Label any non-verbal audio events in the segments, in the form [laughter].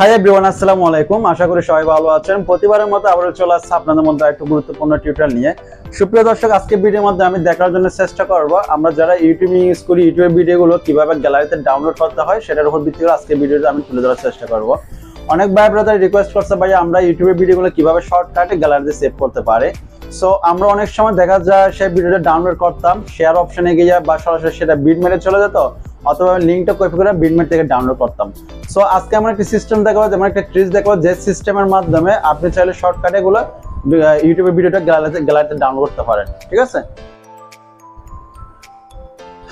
Hi everyone আসসালামু আলাইকুম। আশা করি সবাই ভালো আছেন। প্রতিবারের মতো আবারও চলে আসছে আপনাদের মধ্যে একটু গুরুত্বপূর্ণ টিউটোরিয়াল নিয়ে। সুপ্রিয় দর্শক, আজকে ভিডিওর মধ্যে আমি দেখার জন্য চেষ্টা করব আমরা যারা ইউটিউব ইউজ করি ইউটিউবের ভিডিওগুলো কীভাবে গ্যালারিতে ডাউনলোড করতে হয় সেটার উপর ভিত্তি করে আজকে ভিডিওটা আমি তুলে ধরার চেষ্টা করব। অনেক ভাই ব্রাদার রিকোয়েস্ট করছে, ভাই, আমরা ইউটিউবের ভিডিওগুলো কীভাবে শর্টকাটে গ্যালারিতে সেভ করতে পারে? সো আমরা অনেক সময় দেখা যায়, সেই ভিডিওটা ডাউনলোড করতাম শেয়ার অপশনে গিয়ে বা সরাসরি সেটা বিট মেরে চলে যেত। অথবা লিঙ্কটা কপি করে বিটমেট থেকে ডাউনলোড করতাম। সো আজকে আমরা একটা সিস্টেম দেখাবো, যেমন একটা ট্রিজ দেখাবো, যে সিস্টেমের মাধ্যমে আপনি চাইলে শর্টকাটে গুলো ইউটিউবে ভিডিওটা গ্যালারিতে গ্যালারিতে ডাউনলোড করতে পারেন, ঠিক আছে?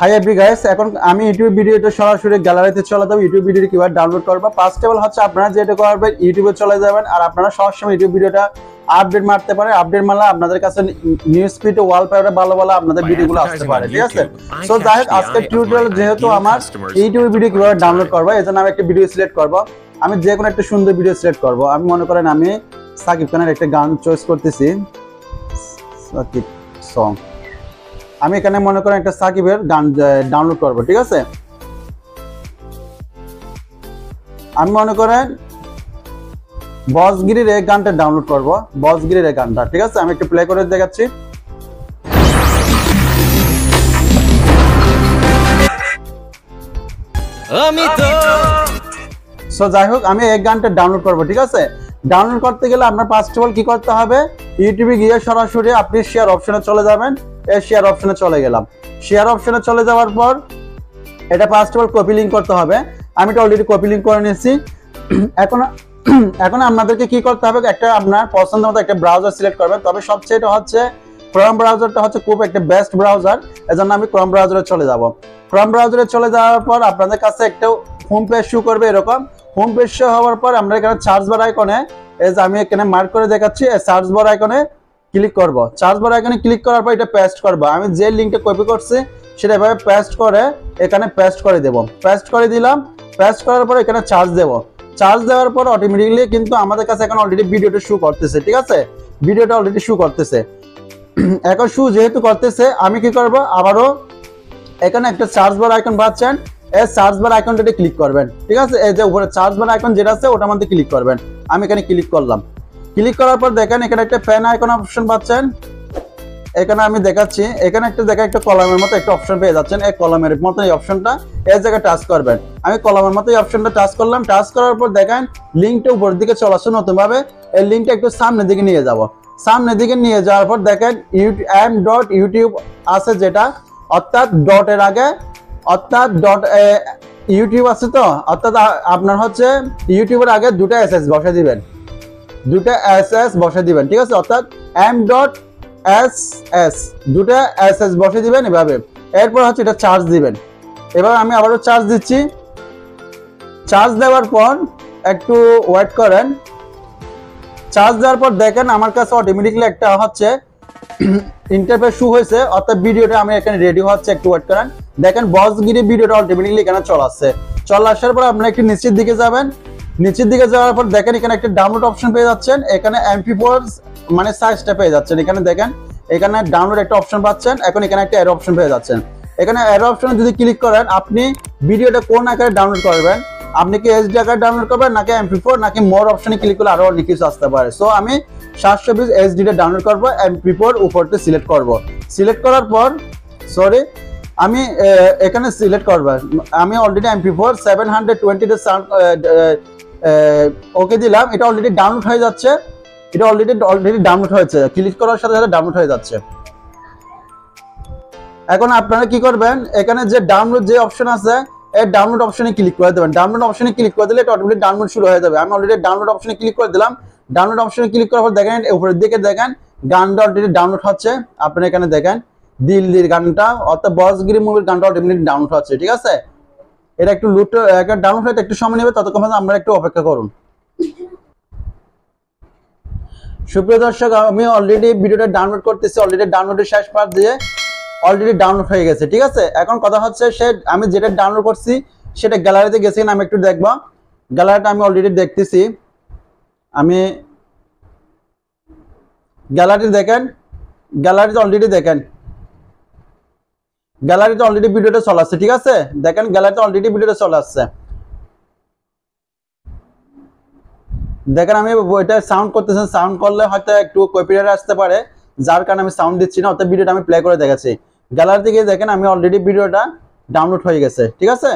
হাই এভরি গাইস এখন আমি ইউটিউব ভিডিওটা সরাসরি গ্যালারিতে চলে যাব ইউটিউব ভিডিও কীভাবে ডাউনলোড করব। ফার্স্ট অফ অল হচ্ছে আপনারা যেটা করবেন ইউটিউবে চলে যাবেন, আর আপনারা সবসময় ইউটিউব ভিডিওটা আপডেট মারতে পারে আপডেট মারলে আপনাদের কাছে নিউজ স্পিড ওয়াল পেপারে ভালো ভালো আপনাদের ভিডিওগুলো আসতে পারে ঠিক আছে? সো যাই হোক আজকে টিউটোরিয়াল যেহেতু আমার ইউটিউব ভিডিও কীভাবে ডাউনলোড করব এই জন্য আমি একটা ভিডিও সিলেক্ট করব। আমি যে কোনো একটা সুন্দর ভিডিও সিলেক্ট করব। আমি মনে করেন আমি সাকিব খানের একটা গান চয়েস করতেছি সাকিব সং আমি এখানে মনে করেন একটা সাকিবের গান ডাউনলোড করব ঠিক আছে? আমি মনে করেন বসগিরির এই গানটা ডাউনলোড করব। বসগিরির এই গানটা ঠিক আছে? আমি একটু প্লে করে দেখাচ্ছি। আমি তো সো যাই হোক আমি এই গানটা ডাউনলোড করব ঠিক আছে? ডাউনলোড করতে গেলে আপনার ফার্স্ট অফ অল কি করতে হবে? ইউটিউবে গিয়ে সরাসরি আপনি শেয়ার অপশনে চলে যাবেন। এই শেয়ার অপশনে চলে গেলাম। শেয়ার অপশনে চলে যাওয়ার পর এটা first of all copy link করতে হবে। আমি এটা অলরেডি কপি লিঙ্ক করে নিয়েছি। এখন [clears throat] এখন আপনাদেরকে কি করতে হবে? একটা আপনার পছন্দ মতো একটা ব্রাউজার সিলেক্ট করবেন। তবে সবচেয়ে এটা হচ্ছে ক্রম ব্রাউজারটা হচ্ছে খুব একটা বেস্ট ব্রাউজার এজন্য আমি ক্রম ব্রাউজারে চলে যাব। ক্রম ব্রাউজারে চলে যাওয়ার পর আপনাদের কাছে একটা হোম পেজ শু করবে এরকম। হোম পেজ শো হওয়ার পর আমরা এখানে চার্জ বার আইকনে এই যে আমি এখানে মার্ক করে দেখাচ্ছি সার্চ বার আইকনে ক্লিক করব। চার্জ বার আইকনে ক্লিক করার পর এটা পেস্ট করব। আমি যে লিংকটা কপি করছি, সেটা এভাবে পেস্ট করে এখানে পেস্ট করে দেব। পেস্ট করে দিলাম। পেস্ট করার পর এখানে চার্জ দেব। চার্জ দেওয়ার পর অটোমেটিকলি কিন্তু আমাদের কাছে এখন অলরেডি ভিডিওটা শু করতেছে, ঠিক আছে? ভিডিওটা অলরেডি শু করতেছে। [clears throat] এখন শু যেহেতু করতেছে, আমি কি করব? আবারও এখানে একটা চার্জ বার আইকন পাচ্ছেন, এই চার্জ বার আইকনটাতে ক্লিক করবেন, ঠিক আছে? এই যে উপরে চার্জ বার আইকন যেটা আছে, ওটার মধ্যে ক্লিক করবেন। আমি এখানে ক্লিক করলাম। ক্লিক করার পর দেখেন এখানে একটা ফ্যান আইকন অপশন পাচ্ছেন। এখানে আমি দেখাচ্ছি, এখানে একটা দেখা একটা কলামের মতো একটা অপশন পেয়ে যাচ্ছেন। এই কলামের মতো এই অপশনটা এই জায়গায় টাচ করবেন। আমি কলামের মতো এই অপশনটা টাচ করলাম। টাচ করার পর দেখেন লিঙ্কটা উপরের দিকে চলে আসছে নতুন ভাবে এই লিঙ্কটা একটু সামনের দিকে নিয়ে যাব। সামনের দিকে নিয়ে যাওয়ার পর দেখেন এম ডট ইউটিউব আছে যেটা। অর্থাৎ ডটের আগে, অর্থাৎ ডট ইউটিউব আছে তো? অর্থাৎ আপনার হচ্ছে ইউটিউবের আগে দুটো এস এস বসে দিবেন। দুটো এস এস বসে দিবেন, ঠিক আছে? অর্থাৎ এম ডট এস এস, দুটো এস এস বসে দিবেন এভাবে। এরপর হচ্ছে এটা চার্জ দিবেন। এবার আমি আবারও চার্জ দিচ্ছি। চার্জ দেওয়ার পর একটু ওয়েট করেন। চার্জ দেওয়ার পর দেখেন আমার কাছে অটোমেটিকলি একটা হচ্ছে [clears throat] ইন্টারফেস শু হয়েছে। অর্থাৎ ভিডিওটা আমি এখানে রেডি হচ্ছে একটু ওয়েট করেন। দেখেন বসগিরি ভিডিওটা অটোমেটিকলি এখানে চলে আসছে। চলে আসার পর আপনি একটু নিচের দিকে যাবেন। নিচের দিকে যাওয়ার পর দেখেন এখানে একটা ডাউনলোড অপশন পেয়ে যাচ্ছেন। এখানে এমপি ফোর মানে সাইজটা পেয়ে যাচ্ছেন। এখানে দেখেন, এখানে ডাউনলোড একটা অপশন পাচ্ছেন, এখন এখানে একটা এর অপশন পেয়ে যাচ্ছেন। এখানে এর অপশনে যদি ক্লিক করেন, আপনি ভিডিওটা কোন আকারে ডাউনলোড করবেন? আপনি কি এইচডি আকারে ডাউনলোড করবেন, নাকি এমপি ফোর নাকি মোর অপশনে ক্লিক করলে আরও অনেক কিছু আসতে পারে? সো আমি সাতশো বিশ এইচডিটা ডাউনলোড করব এমপি ফোর উপরতে সিলেক্ট করব। সিলেক্ট করার পর সরি আমি এখানে সিলেক্ট করব। আমি already MP four seven hundred টোয়েন্টিতে ওকে দিলাম, এটা অলরেডি ডাউনলোড হয়ে যাচ্ছে। এটা অলরেডি অলরেডি ডাউনলোড হয়েছে। ক্লিক করার সাথে সাথে ডাউনলোড হয়ে যাচ্ছে। এখন আপনারা কি করবেন? এখানে যে ডাউনলোড যে অপশন আছে, এই ডাউনলোড অপশনে ক্লিক করে দেবেন। ডাউনলোড অপশনে ক্লিক করে দিলে এটা অটোমেটিক ডাউনলোড শুরু হয়ে যাবে। আমি অলরেডি ডাউনলোড অপশনে ক্লিক করে দিলাম। ডাউনলোড অপশনে ক্লিক করার পর দেখেন, উপরের দিকে দেখেন, গানটা অলরেডি ডাউনলোড হচ্ছে। আপনি এখানে দেখেন, দিল্লির গানটা, অর্থাৎ বসগিরি মুভির গানটা অটোমেটিক ডাউনলোড হচ্ছে, ঠিক আছে? এটা একটু লুট ডাউনলোড হতে একটু সময় নেবে, ততক্ষণ আমরা একটু অপেক্ষা করুন। সুপ্রিয় দর্শক, আমি অলরেডি ভিডিওটা ডাউনলোড করতেছি অলরেডি ডাউনলোডের শেষ পার্ট দিয়ে অলরেডি ডাউনলোড হয়ে গেছে, ঠিক আছে? এখন কথা হচ্ছে সে, আমি যেটা ডাউনলোড করছি, সেটা গ্যালারিতে গেছি কিনা আমি একটু দেখব। গ্যালারিটা আমি অলরেডি দেখতেছি। আমি গ্যালারি দেখেন গ্যালারিতে অলরেডি দেখেন। গ্যালারিতে অলরেডি ভিডিওটা চলে আসছে, ঠিক আছে? দেখেন গ্যালারিতে অলরেডি ভিডিওটা চলে আসছে। দেখেন আমি ওইটা সাউন্ড করতেছেন সাউন্ড করলে হয়তো একটু কপিরাইট আসতে পারে, যার কারণে আমি সাউন্ড দিচ্ছি না অর্থাৎ ভিডিওটা আমি প্লে করে দেখাচ্ছি। গ্যালারি থেকে দেখেন, আমি অলরেডি ভিডিওটা ডাউনলোড হয়ে গেছে, ঠিক আছে?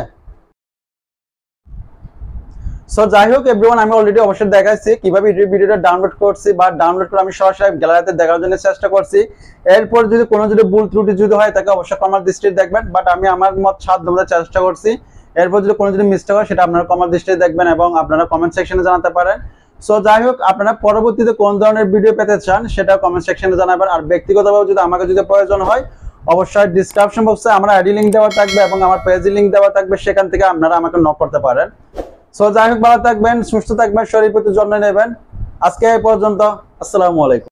সো যাই হোক এভরিওয়ান আমি অলরেডি অবশ্যই দেখাচ্ছি কীভাবে ভিডিওটা ডাউনলোড করছি বা ডাউনলোড করে আমি সরাসরি গ্যালারিতে দেখার জন্য চেষ্টা করছি। এরপর যদি কোনো যদি ভুল ত্রুটি যদি হয়, তাকে অবশ্যই কমার দৃষ্টিতে দেখবেন বাট আমি আমার মত সাধ্য মতো চেষ্টা করছি। এরপর যদি কোনো যদি মিস্টেক হয়, সেটা আপনারা কমার দৃষ্টিতে দেখবেন এবং আপনারা কমেন্ট সেকশনে জানাতে পারেন। সো যাই হোক, আপনারা পরবর্তীতে কোন ধরনের ভিডিও পেতে চান সেটা কমেন্ট সেকশনে জানাবেন। আর ব্যক্তিগতভাবে যদি আমাকে যদি প্রয়োজন হয়, অবশ্যই ডিসক্রিপশন বক্সে আমার আইডি লিঙ্ক দেওয়া থাকবে এবং আমার পেজের লিঙ্ক দেওয়া থাকবে। সেখান থেকে আপনারা আমাকে নক করতে পারেন। সো যাই হোক, ভালো থাকবেন, সুস্থ থাকবেন, শরীর প্রতি যত্ন নেবেন। আজকে এই পর্যন্ত, আসসালামু আলাইকুম।